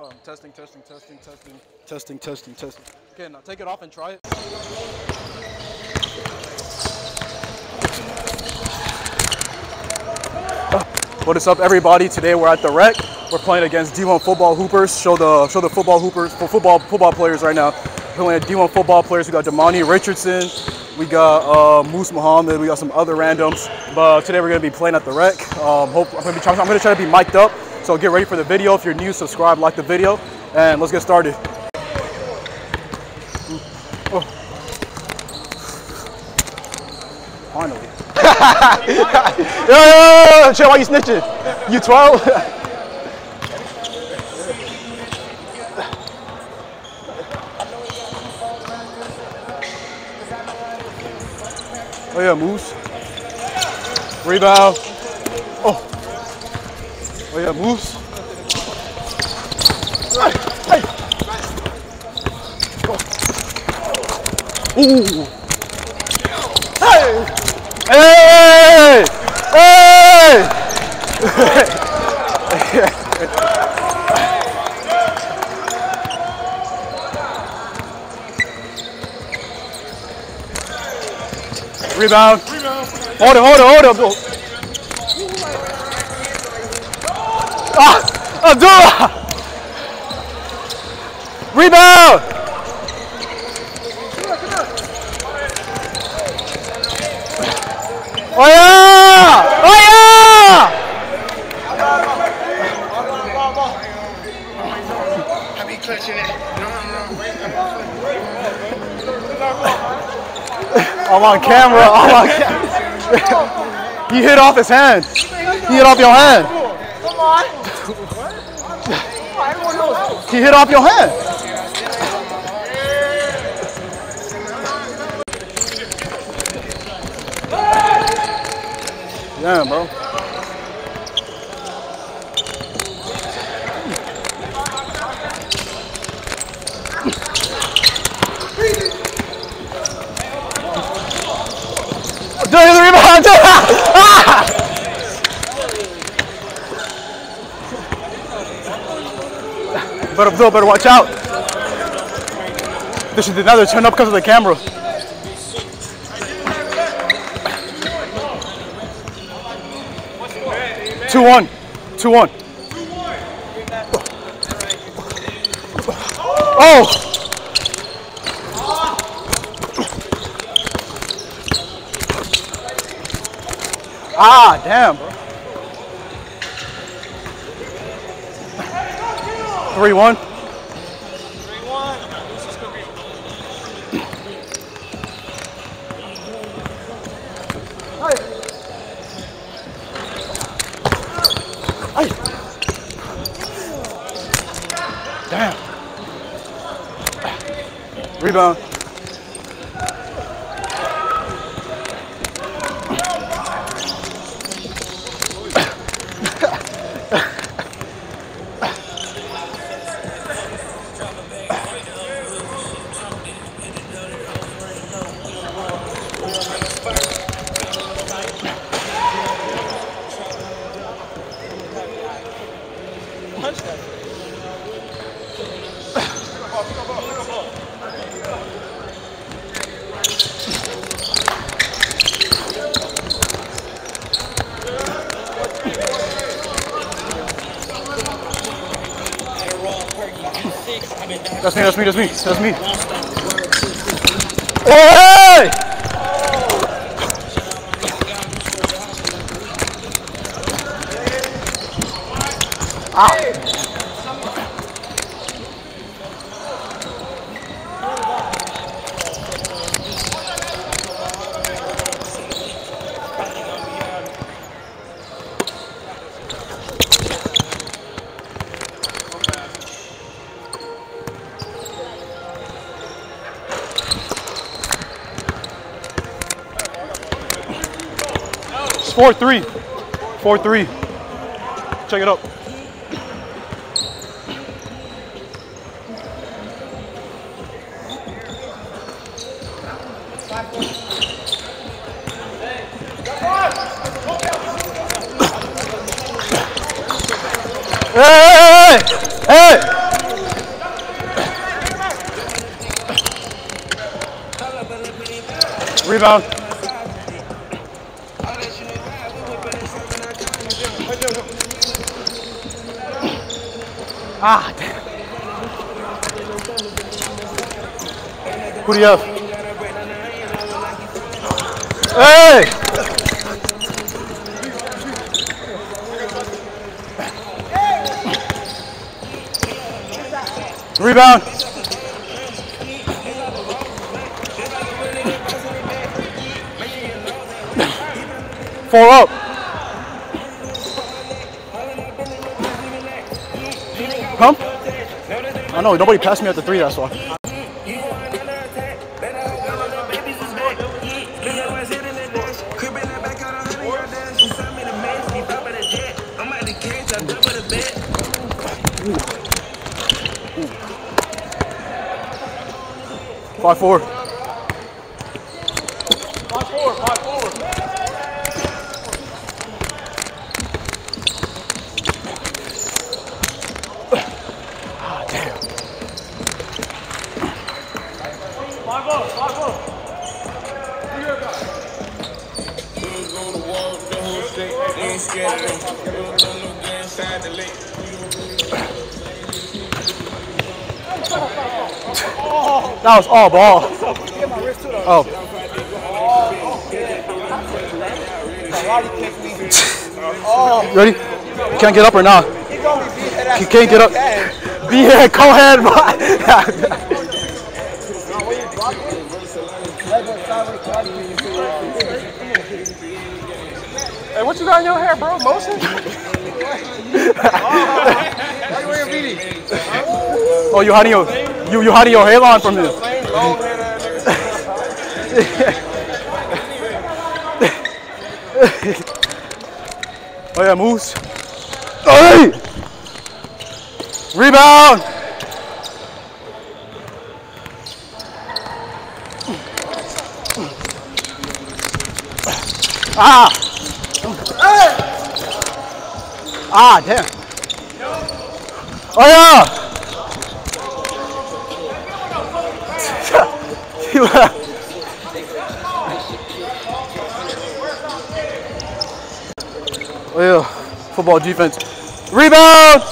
Um, testing, testing, testing, testing, testing, testing, testing. Okay, now take it off and try it. What is up, everybody? Today we're at the rec. We're playing against D1 football hoopers. Show the show the football hoopers for football football players right now. We're playing D1 football players. We got Damani Richardson. We got uh, Moose Muhammad. We got some other randoms. But today we're gonna be playing at the rec. Um, hope I'm gonna, be, I'm gonna try to be mic'd up. So get ready for the video. If you're new, subscribe, like the video, and let's get started. Oh. Finally. yo, yo, yo, chill, why you snitching? You 12? oh yeah, moves. Rebound. Oh. Oh yeah, moves. Hey. Ooh. Hey! Hey! Hey! Rebound. Hold it, hold it, hold it. Ah! Abdullah! Rebound! Oh yeah! Oh yeah! I'm on camera. I'm on camera. he hit off his hand. He hit off your hand. On. Knows. He hit off your hand. Damn, bro. Do the rebound. Do ah! Better, Abdul, better watch out. This is another turn up because of the camera. Two one, two one. Oh! Ah, damn, bro. Three one. Ay. Damn. Rebound. Me, that's me, that's me, that's Four three. Four three. Check it up. Hey! Hey! Rebound. Ah, damn. Hey! Rebound. Four up. I know nobody passed me at the three. That's why. Five four. That was all ball. Oh. Ready? Can't get up or not? You can't get up. Yeah, go ahead, bro. Hey, what you got in your hair, bro? Motion? You? Oh, you hiding your you you hiding your hairline from hair, Oh yeah, moves. Hey! Rebound! Ah! Ah, damn. Oh yeah! You. Oh yeah, football defense. Rebound!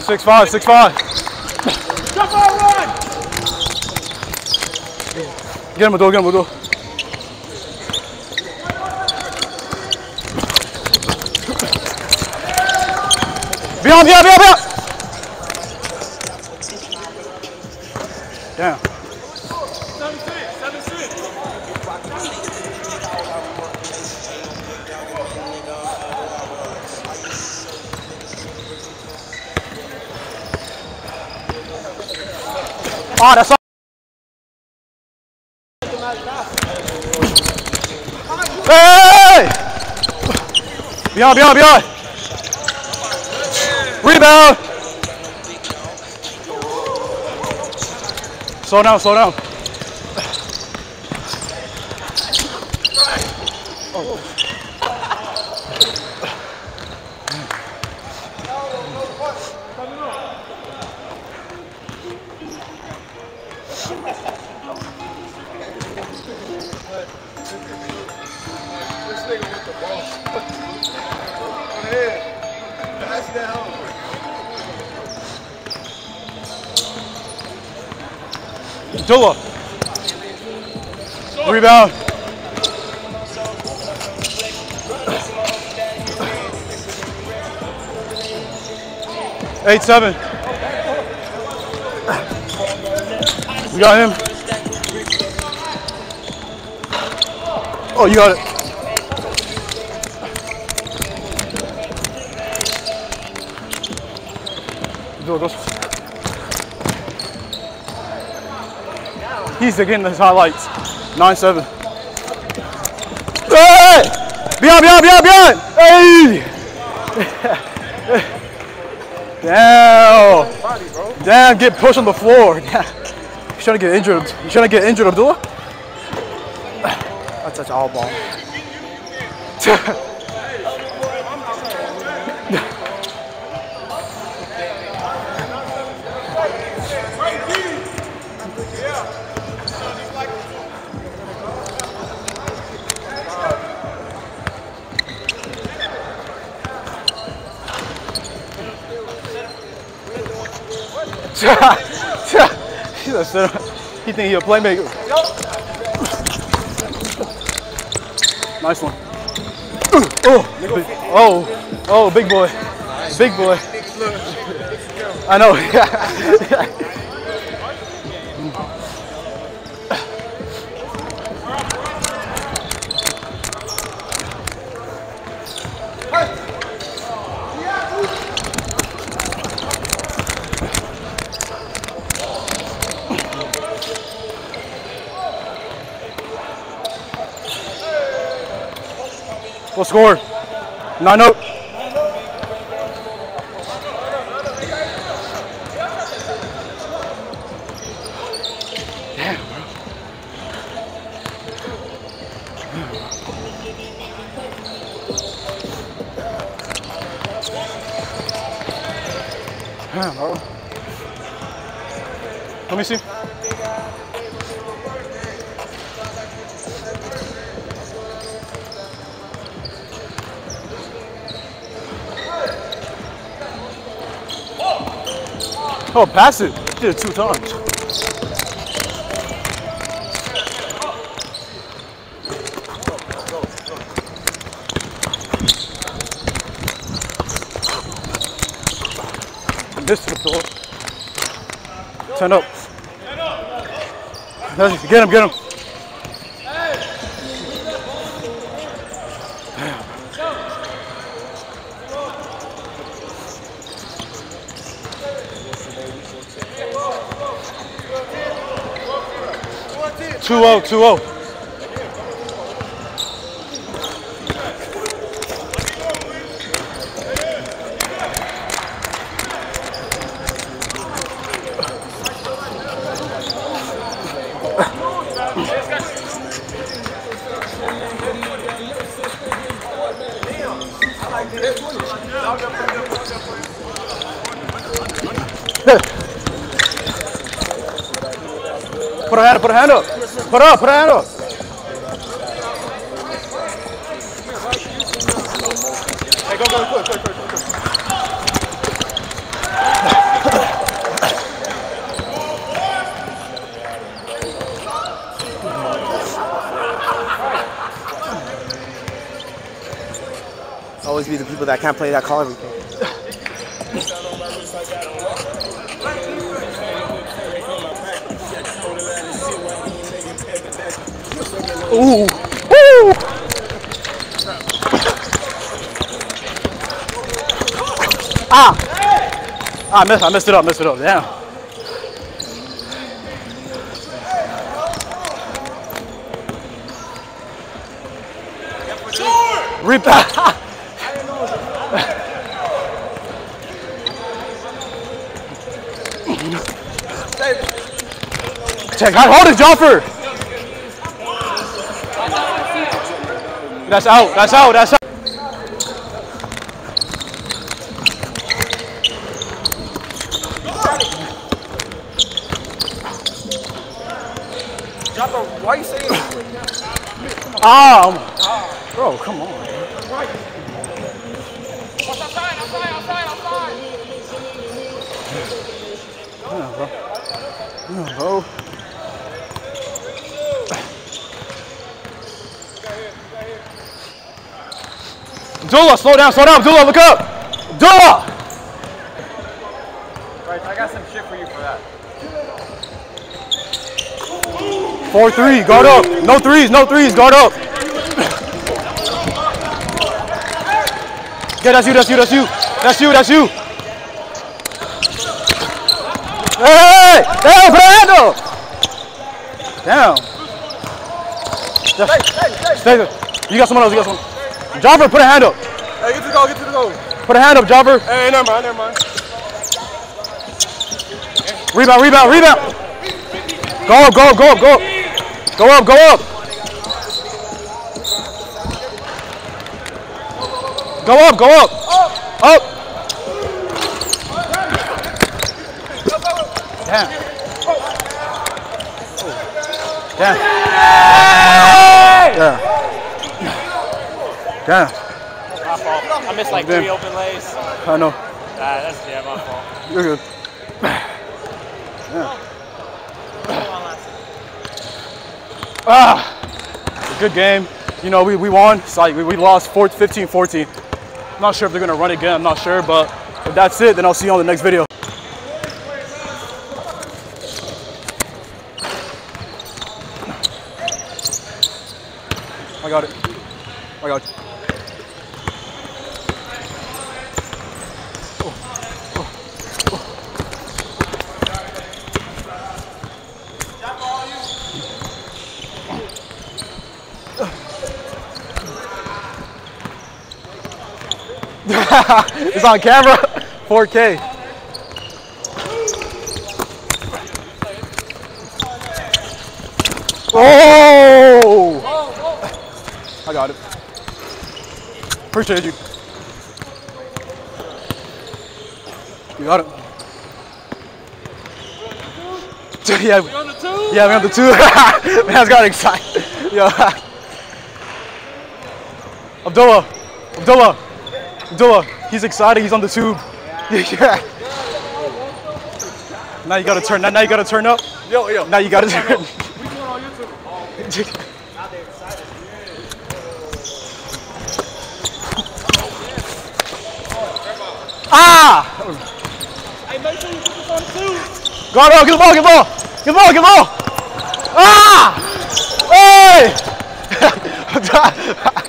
Six five, six five. Jump on, run! Get him, Abdul, get him, Abdul. Beyond, beyond, beyond, beyond! Damn. Ah, that's all. Hey! Beyond, beyond, beyond. Rebound. Slow down, slow down. Eight seven. We got him. Oh, you got it. He's getting his highlights. 9-7. Hey! Beyond, beyond, beyond, beyond! Hey! Damn! Damn, get pushed on the floor. He's trying to get injured. He's trying to get injured, Abdullah? That's such all ball. He's a center. He think he a playmaker. Nice one. Oh, oh, oh, big boy, big boy. I know. What score? Nine oh. Damn. Damn, bro. Let me see. Oh, pass it. Did it two times. Missed the door. Turn up. Get him, get him. Two oh, two oh. Put a hand, put a a hand. Hey. Always be the people that can't play that call. Ooh. Woo. Ah. Ah, I missed, I messed it up, messed it up. Damn. Rebound. Check, hold it, Joffer. That's out. That's out. That's out. Why you saying Ah, bro, come on. Abdullah, slow down, slow down. Abdullah, look up. Abdullah. Right, I got some shit for you for that. Four three, guard up. No threes, no threes, guard up. Yeah, that's you, that's you, that's you. That's you, that's you. Hey, hey, hey, put a hand up. Damn. Just- Stay there. You got someone else, you got someone. Jobber, put a hand up. Hey, get to the goal, get to the goal. Put a hand up, Jobber. Hey, never mind, never mind. Rebound, rebound, rebound. Go up, go up, go up, go up. Go up, go up. Go up, go up. Up. Damn. Damn. Yeah. Damn. My fault. I missed like Good. three open lays. I know. Ah, that's yeah, my fault. You're good. Ah, good game. You know, we, we won. It's like we, we lost 14, 15 14. I'm not sure if they're going to run again. I'm not sure. But if that's it, then I'll see you on the next video. I got it. I got it. it's on camera. 4K. Oh! I got it. Appreciate you. You got it. yeah, we on the two. Yeah, we on the two. Man's got excited. Yeah. Abdullah, Abdullah, Abdullah. He's excited. He's on the tube. yeah. Now you gotta turn. Now, now you gotta turn up. Yo, yo. Now you gotta turn. We doing on YouTube. ah! Hey, make sure you put this on the two. Go on, get the ball, get the ball, get the ball, get the ball. Ah! Hey!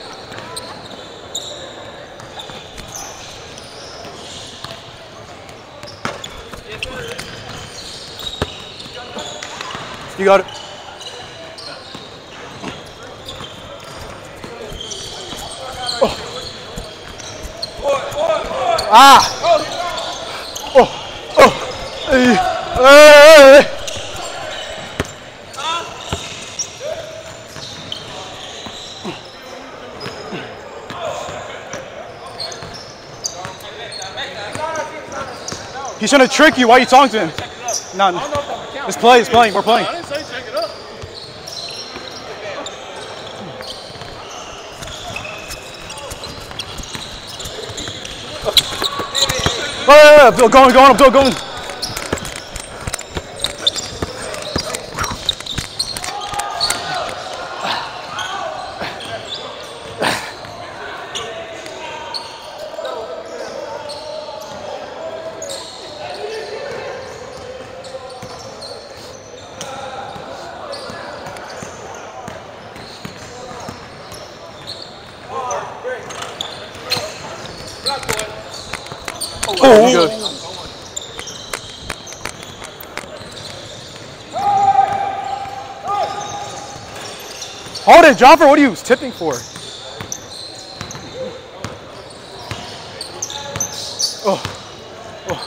you got it. Oh. Ah! Oh! Oh! Hey! Hey! He's trying to trick you. Why are you talking to him? No, no. It's play. It's playing. We're playing. I didn't say check it up. Yeah, yeah, Bill, going, going, Bill, going. Oh, good. Hold it, Joffer. What are you tipping for? Oh, oh,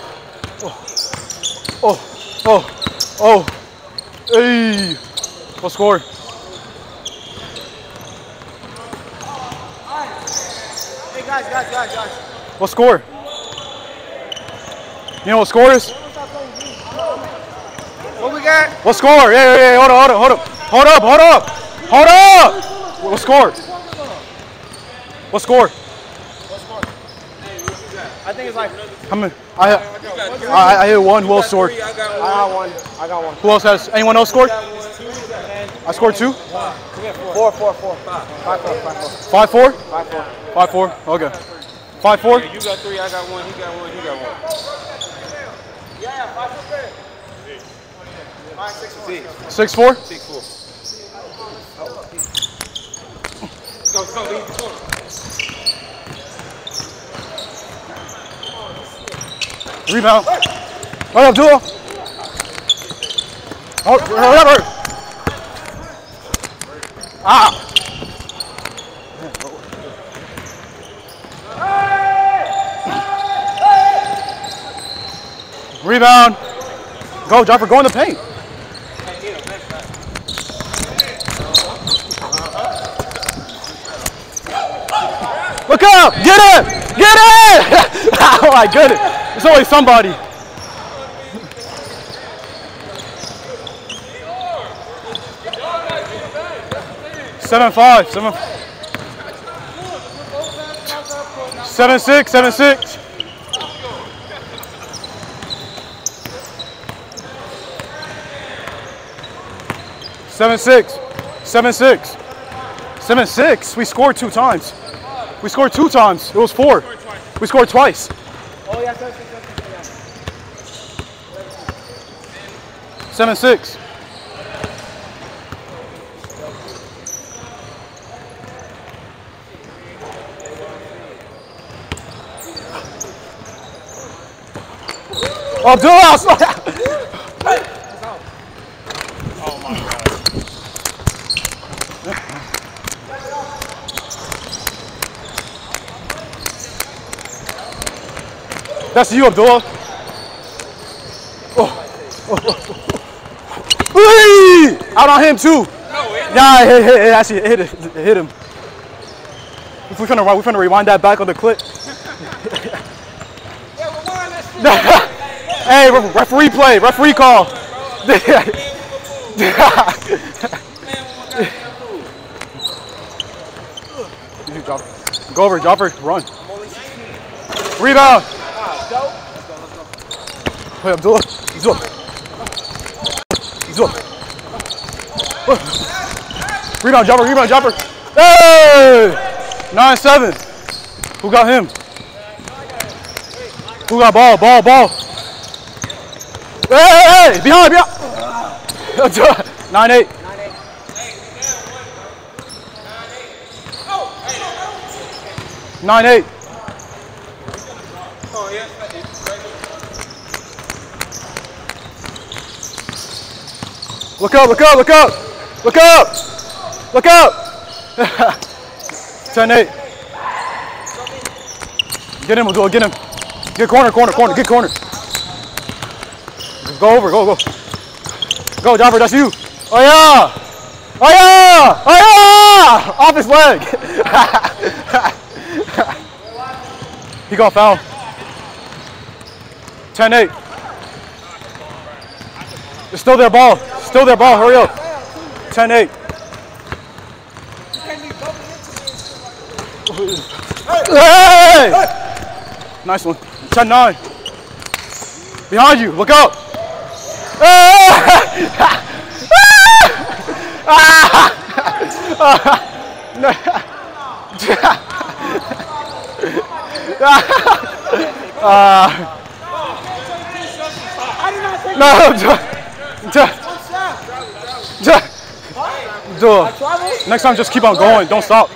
oh, oh, oh, oh. Hey, what score? Hey guys, guys, guys, guys. What score? You know what score is? What we got? What score? Yeah, yeah, yeah. Hold on, hold on, hold up, hold up, hold up, hold up. What score? What score? I think it's like How many? I, I, I hit one. Who else scored? I got one. I got one. Who else has? Anyone else scored? I scored two. Four, four, four. Five, four, five, four. Five four. Five, four. Five four. Okay. Five four. You got three, I got one, he got one, he got one. Yeah, five, four, three. Five, six, four. Six four. Six, four. Go, go, leave the corner. Rebound. Right up, Duo. Oh, whatever. Ah. Rebound. Go, Joffer. Go in the paint. Up! Get it! Get it! oh my goodness! There's always somebody. Seven five, seven. Seven six, seven six. Seven six. Seven six. Seven six. We scored two times. We scored two times. It was four. We scored twice. Seven six. Abdullah, That's you, Abdullah. Oh. Oh, oh, oh. Out on him too. Yeah, it hit, hit, it actually hit, it, it hit him. We're trying to we're trying to rewind that back on the clip. hey, referee play, referee call. Go over, drop her, run. Rebound. Hey, Abdullah. Abdullah. Abdullah. Oh. Rebound, jumper, rebound, jumper. Hey! 9-7. Who got him? Who got ball, ball, ball? Hey, hey, hey! Behind, behind! 9-8. Nine eight. Look up, look up, look up, look up, look up. 10 8. Get him, Abdul, get him. Get corner, corner, corner, get corner. Go over, go, go. Go, Jaffer, that's you. Oh yeah! Oh yeah! Oh yeah! Off his leg. he got foul. 10 8. It's still their ball. Still their ball. Hurry up. 10 8. Hey! Nice one. 10 9. Behind you. Look up. No, do Next time, just keep on going. Don't stop.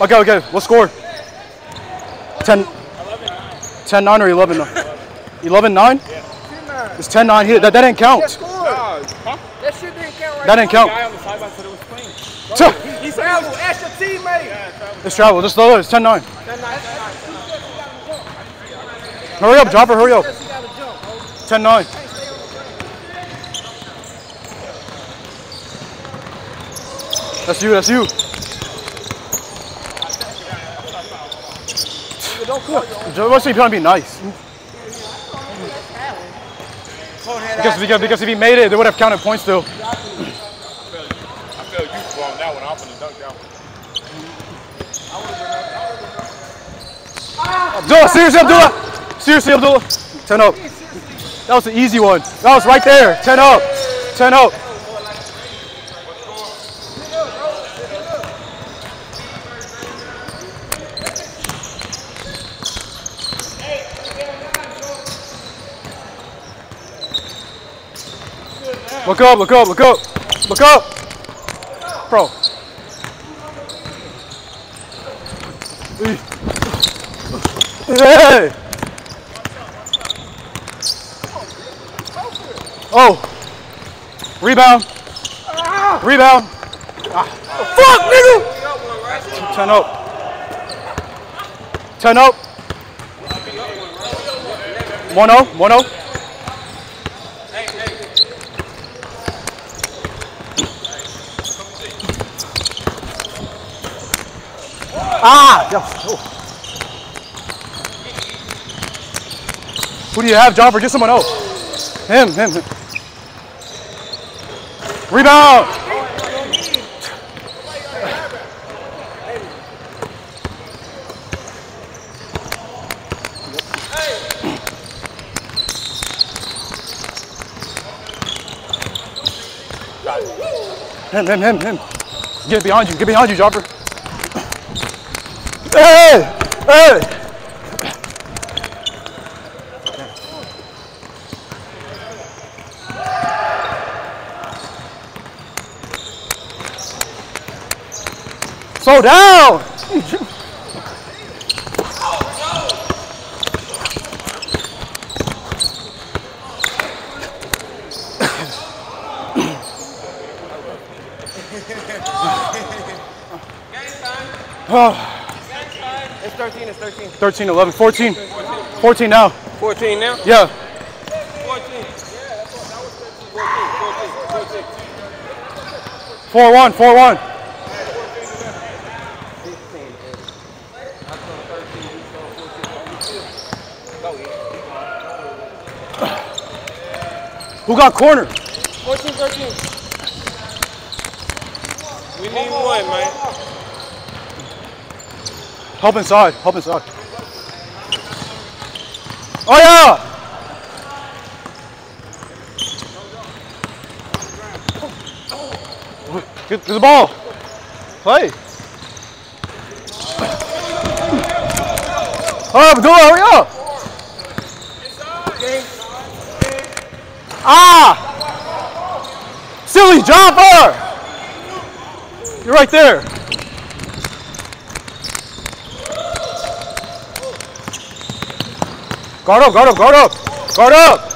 Okay, okay. What score? 10, 10 9 or 11 9? 11 9? It's 10 9 here. That, that didn't count. That shit didn't count right That didn't count. Guy on the sideline said it was clean. Tuh. He travel. Ask your teammate. It's travel. Just slow it. It's 10 9. Hurry up, Jumper. Hurry up. 10 9. That's you. That's you. What's he trying to be nice? Because, because, because if he made it, they would have counted points still. Abdullah, seriously, Abdullah. Seriously, Abdullah. 10 up. That was the easy one. That was right there. 10 up. 10 up. Look up, look up, look up. Look up. Bro. Hey! Oh! Rebound! Rebound! Ah. Fuck, nigga! Ten up. Ten up. One oh, one oh. Ah! Yo. Who do you have, John? For get someone else. Him, him, him. Rebound! Him, him, him, him. Get behind you, get behind you, Jumper. Hey! Hey! Slow down! oh. It's 13, it's 13. 13, 11, 14. 14 now. 14 now? Yeah. 14. 4 1, 4 1. Who got corner? 14, 13. We need one, man. Help inside, help inside. Oh yeah! Get to the ball. Play. Oh, Abdullah, hurry up! Ah! Silly jumper! You're right there. Guard up, guard up, guard up, guard up.